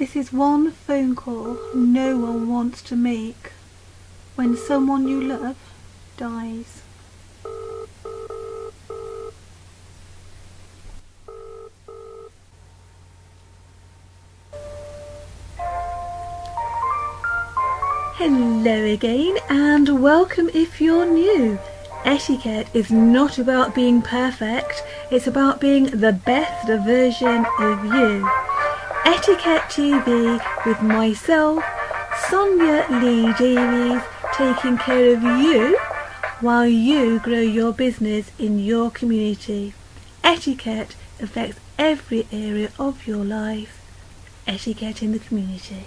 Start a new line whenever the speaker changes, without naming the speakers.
This is one phone call no one wants to make when someone you love dies. Hello again and welcome if you're new. Etiquette is not about being perfect, it's about being the best version of you. Etiquette TV with myself, Sonya Lee Davies, taking care of you while you grow your business in your community. Etiquette affects every area of your life. Etiquette in the community.